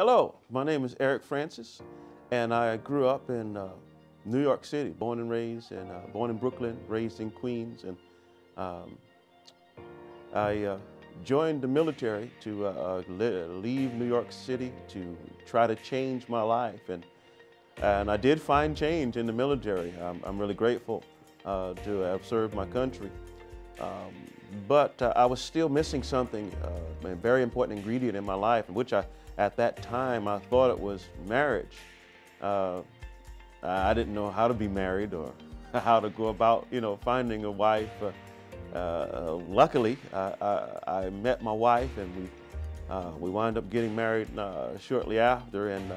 Hello, my name is Eric Francis, and I grew up in uh, New York City, born and raised, and uh, born in Brooklyn, raised in Queens, and um, I uh, joined the military to uh, uh, leave New York City to try to change my life, and and I did find change in the military. I'm, I'm really grateful uh, to have served my country. Um, but I was still missing something, a very important ingredient in my life, which I, at that time, I thought it was marriage. Uh, I didn't know how to be married or how to go about, you know, finding a wife. Uh, uh, luckily, I, I, I, met my wife and we, uh, we wound up getting married shortly after and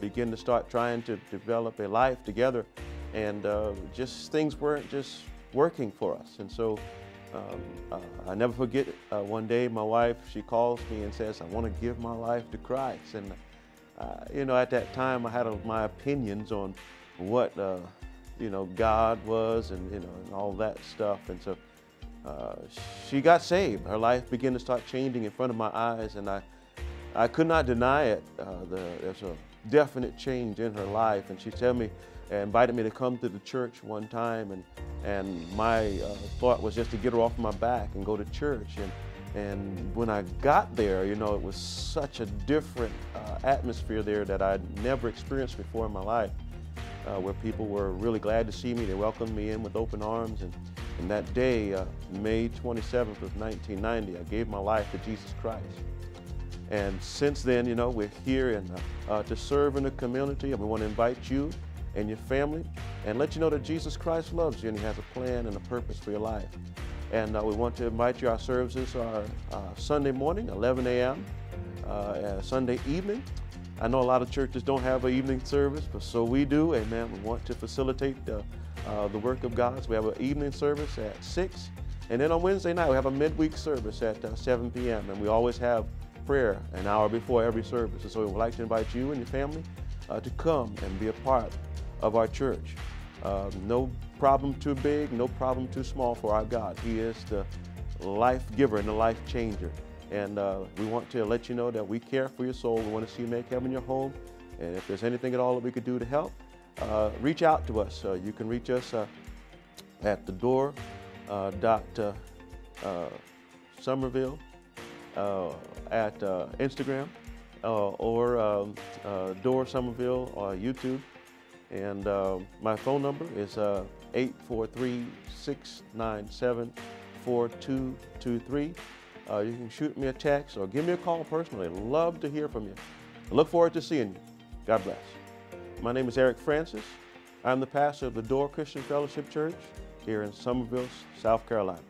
began to start trying to develop a life together. And just things weren't just working for us. And so um, uh, I never forget uh, one day my wife, she calls me and says, I want to give my life to Christ. And, uh, you know, at that time I had my opinions on what, uh, you know, God was and, you know, and all that stuff. And so uh, she got saved. Her life began to start changing in front of my eyes and I, I could not deny it. Uh, the, there's a definite change in her life. And she told me, invited me to come to the church one time and and my uh, thought was just to get her off my back and go to church. And, and when I got there, you know, it was such a different uh, atmosphere there that I'd never experienced before in my life, uh, where people were really glad to see me. They welcomed me in with open arms. And, and that day, uh, May 27th of 1990, I gave my life to Jesus Christ. And since then, you know, we're here and, uh, uh, to serve in the community, and we want to invite you and your family and let you know that Jesus Christ loves you and He has a plan and a purpose for your life. And uh, we want to invite you. Our services are uh, Sunday morning, 11 a.m., uh, Sunday evening. I know a lot of churches don't have an evening service, but so we do. Amen. We want to facilitate uh, the work of God. So we have an evening service at 6. And then on Wednesday night, we have a midweek service at uh, 7 p.m. And we always have prayer an hour before every service. And so we would like to invite you and your family uh, to come and be a part of our church. Uh, no problem too big, no problem too small for our God. He is the life giver and the life changer. And uh, we want to let you know that we care for your soul. We want to see you make heaven your home. And if there's anything at all that we could do to help, uh, reach out to us. Uh, you can reach us uh, at the door uh, dot Summerville at Instagram or um, Door Summerville or YouTube. And uh, my phone number is uh, 843-697-4223. Uh, you can shoot me a text or give me a call personally. Love to hear from you. I look forward to seeing you. God bless. My name is Eric Francis. I'm the pastor of the Door Christian Fellowship Church here in Summerville, South Carolina.